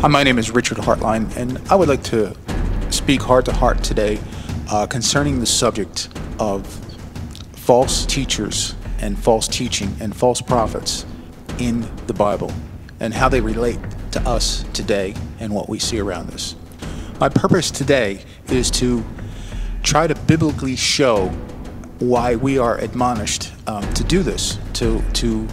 Hi, my name is Richard Hartline, and I would like to speak heart to heart today uh, concerning the subject of false teachers and false teaching and false prophets in the Bible and how they relate to us today and what we see around us. My purpose today is to try to biblically show why we are admonished um, to do this, to to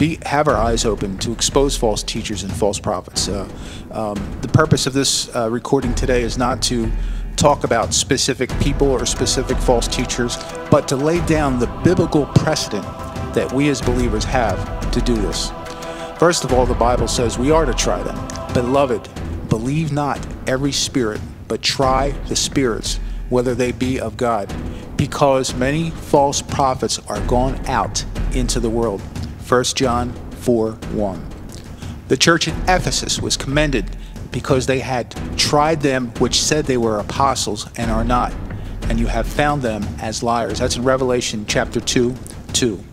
be have our eyes open to expose false teachers and false prophets. Uh, um, the purpose of this uh, recording today is not to talk about specific people or specific false teachers, but to lay down the biblical precedent that we as believers have to do this. First of all, the Bible says we are to try them. Beloved, believe not every spirit, but try the spirits, whether they be of God, because many false prophets are gone out into the world. 1 John 4 1. The church in Ephesus was commended because they had tried them which said they were apostles and are not, and you have found them as liars. That's in Revelation chapter 2 2.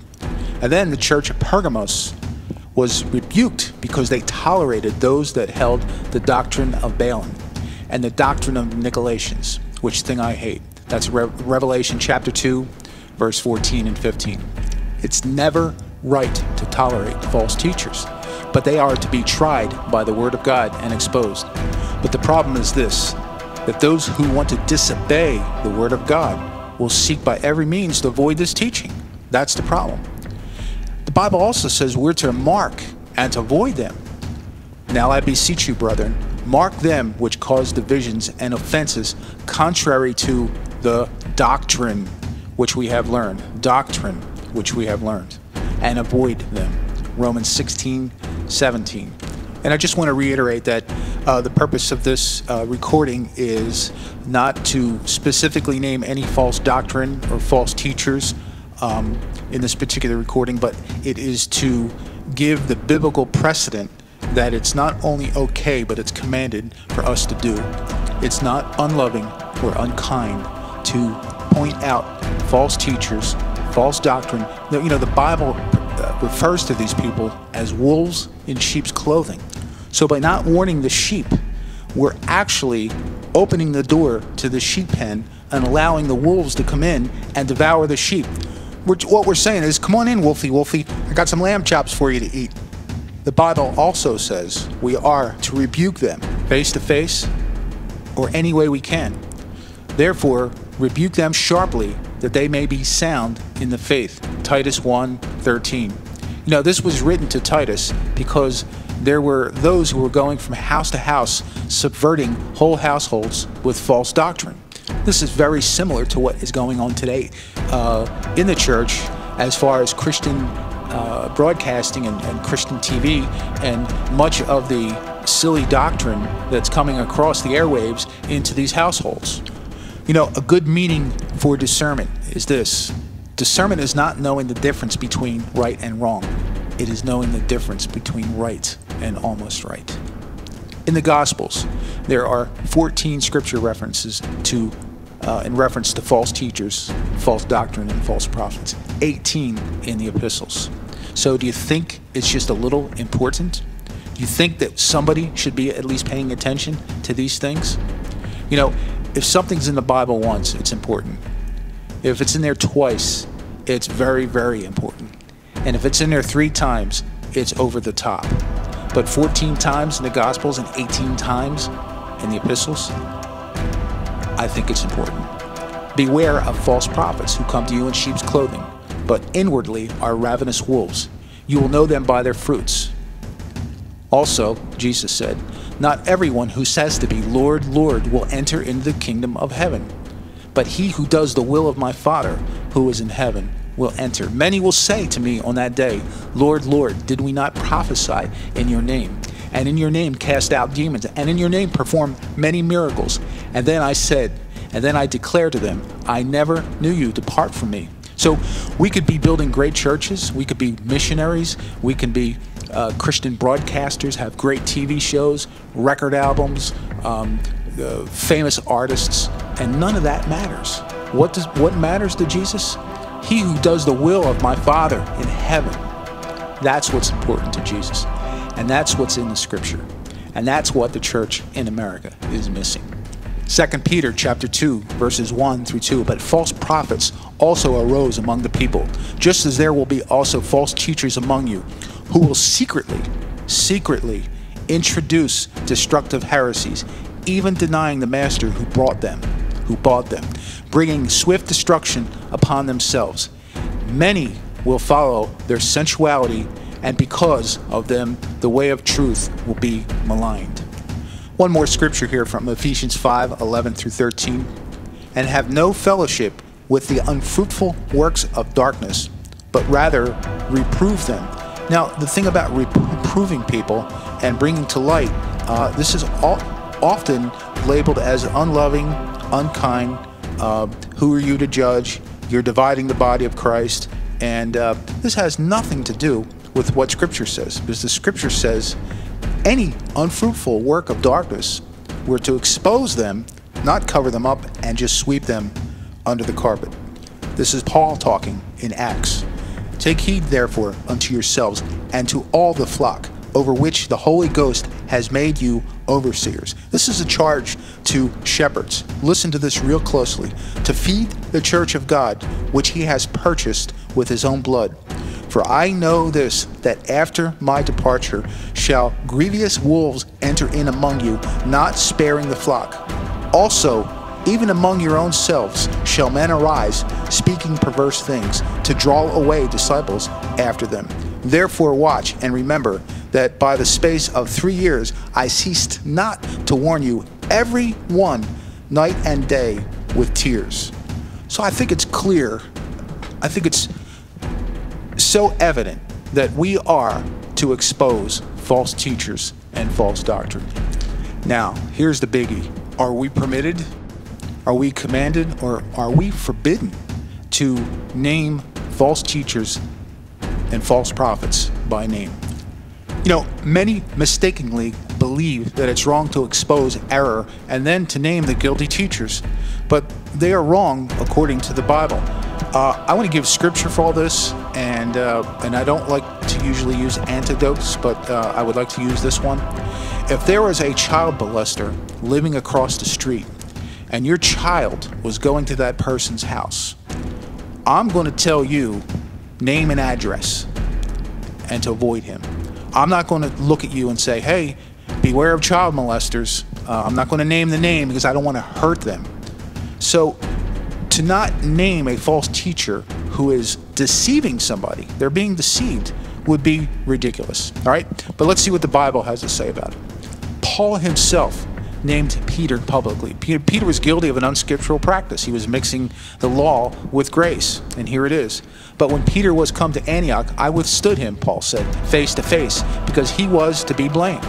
And then the church of Pergamos was rebuked because they tolerated those that held the doctrine of Balaam and the doctrine of Nicolaitans, which thing I hate. That's Re- Revelation chapter 2, verse 14 and 15. It's never right to tolerate false teachers, but they are to be tried by the Word of God and exposed. But the problem is this that those who want to disobey the Word of God will seek by every means to avoid this teaching. That's the problem. The Bible also says we're to mark and to avoid them. Now I beseech you, brethren, mark them which cause divisions and offenses contrary to the doctrine which we have learned. Doctrine which we have learned and avoid them. Romans 16, 17. And I just want to reiterate that uh, the purpose of this uh, recording is not to specifically name any false doctrine or false teachers um, in this particular recording, but it is to give the biblical precedent that it's not only okay, but it's commanded for us to do. It's not unloving or unkind to point out false teachers false doctrine. You know, the Bible uh, refers to these people as wolves in sheep's clothing. So by not warning the sheep, we're actually opening the door to the sheep pen and allowing the wolves to come in and devour the sheep. We're, what we're saying is, come on in, Wolfie, Wolfie. I got some lamb chops for you to eat. The Bible also says we are to rebuke them face to face or any way we can. Therefore, rebuke them sharply that they may be sound in the faith. Titus 1 13. You know, this was written to Titus because there were those who were going from house to house, subverting whole households with false doctrine. This is very similar to what is going on today uh, in the church as far as Christian uh, broadcasting and, and Christian TV and much of the silly doctrine that's coming across the airwaves into these households. You know, a good meaning for discernment is this discernment is not knowing the difference between right and wrong, it is knowing the difference between right and almost right. In the Gospels, there are 14 scripture references to uh, in reference to false teachers, false doctrine, and false prophets. 18 in the epistles. So, do you think it's just a little important? Do you think that somebody should be at least paying attention to these things? You know, if something's in the Bible once, it's important. If it's in there twice, it's very, very important. And if it's in there three times, it's over the top. But 14 times in the Gospels and 18 times in the epistles, I think it's important. Beware of false prophets who come to you in sheep's clothing, but inwardly are ravenous wolves. You will know them by their fruits. Also, Jesus said, Not everyone who says to me, Lord, Lord, will enter into the kingdom of heaven, but he who does the will of my Father who is in heaven will enter. Many will say to me on that day, Lord, Lord, did we not prophesy in your name? And in your name cast out demons, and in your name perform many miracles. And then I said, and then I declare to them, I never knew you, depart from me. So we could be building great churches, we could be missionaries, we can be uh, Christian broadcasters, have great TV shows, record albums, um, uh, famous artists, and none of that matters. What does what matters to Jesus? He who does the will of my Father in heaven. That's what's important to Jesus, and that's what's in the Scripture. And that's what the church in America is missing. 2 Peter chapter 2 verses 1 through 2 but false prophets also arose among the people just as there will be also false teachers among you who will secretly secretly introduce destructive heresies even denying the master who brought them who bought them bringing swift destruction upon themselves many will follow their sensuality and because of them the way of truth will be maligned one more scripture here from Ephesians 5 11 through 13. And have no fellowship with the unfruitful works of darkness, but rather reprove them. Now, the thing about reproving people and bringing to light, uh, this is all, often labeled as unloving, unkind. Uh, who are you to judge? You're dividing the body of Christ. And uh, this has nothing to do with what Scripture says, because the Scripture says any unfruitful work of darkness, we're to expose them, not cover them up, and just sweep them under the carpet. This is Paul talking in Acts. Take heed, therefore, unto yourselves and to all the flock over which the Holy Ghost has made you overseers. This is a charge to shepherds. Listen to this real closely. To feed the church of God, which he has purchased with his own blood. For I know this, that after my departure shall grievous wolves enter in among you, not sparing the flock. Also, even among your own selves shall men arise, speaking perverse things, to draw away disciples after them. Therefore, watch and remember that by the space of three years I ceased not to warn you, every one, night and day, with tears. So I think it's clear. I think it's so evident that we are to expose false teachers and false doctrine. Now, here's the biggie Are we permitted? Are we commanded? Or are we forbidden to name false teachers and false prophets by name? You know, many mistakenly believe that it's wrong to expose error and then to name the guilty teachers, but they are wrong according to the Bible. Uh, I want to give scripture for all this, and uh, and I don't like to usually use antidotes, but uh, I would like to use this one. If there was a child molester living across the street, and your child was going to that person's house, I'm going to tell you name and address, and to avoid him. I'm not going to look at you and say, "Hey, beware of child molesters." Uh, I'm not going to name the name because I don't want to hurt them. So to not name a false teacher who is deceiving somebody, they're being deceived, would be ridiculous. All right? But let's see what the Bible has to say about it. Paul himself named Peter publicly. Peter, Peter, was guilty of an unscriptural practice. He was mixing the law with grace, and here it is. But when Peter was come to Antioch, I withstood him, Paul said, face to face, because he was to be blamed.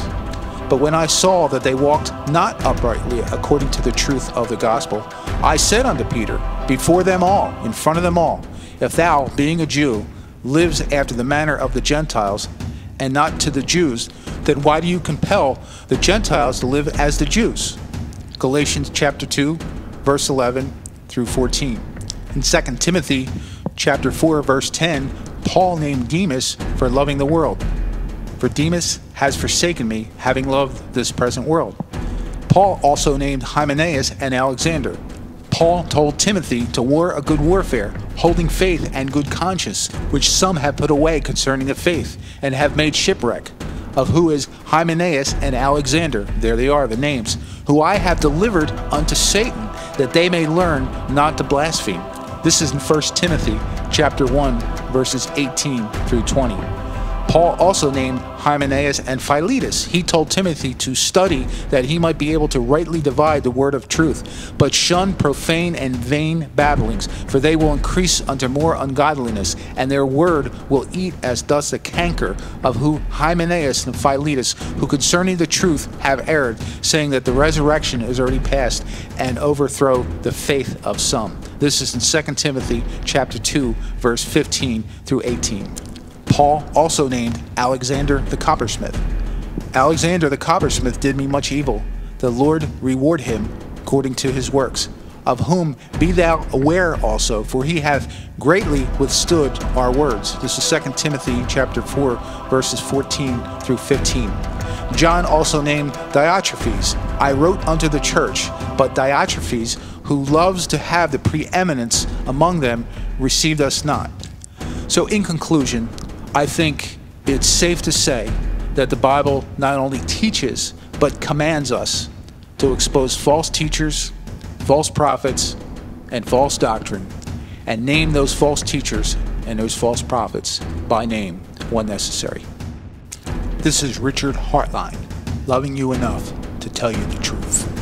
But when I saw that they walked not uprightly according to the truth of the gospel, I said unto Peter, before them all, in front of them all, If thou, being a Jew, lives after the manner of the Gentiles, and not to the Jews, then why do you compel the Gentiles to live as the Jews? Galatians chapter 2, verse 11 through 14. In 2 Timothy chapter 4, verse 10, Paul named Demas for loving the world. For Demas has forsaken me, having loved this present world. Paul also named Hymenaeus and Alexander. Paul told Timothy to war a good warfare, holding faith and good conscience, which some have put away concerning the faith, and have made shipwreck. Of who is Hymenaeus and Alexander, there they are, the names, who I have delivered unto Satan, that they may learn not to blaspheme. This is in 1 Timothy chapter 1, verses 18 through 20. Paul also named Hymenaeus and Philetus. He told Timothy to study that he might be able to rightly divide the word of truth, but shun profane and vain babblings, for they will increase unto more ungodliness, and their word will eat as does the canker, of who Hymenaeus and Philetus, who concerning the truth have erred, saying that the resurrection is already past, and overthrow the faith of some. This is in 2 Timothy chapter 2, verse 15 through 18. Paul also named Alexander the coppersmith. Alexander the coppersmith did me much evil. The Lord reward him according to his works. of whom be thou aware also, for he hath greatly withstood our words. This is 2 Timothy chapter 4, verses 14 through 15. John also named Diotrephes. I wrote unto the church, but Diotrephes, who loves to have the preeminence among them, received us not. So, in conclusion, I think it's safe to say that the Bible not only teaches, but commands us to expose false teachers, false prophets, and false doctrine, and name those false teachers and those false prophets by name when necessary. This is Richard Hartline, loving you enough to tell you the truth.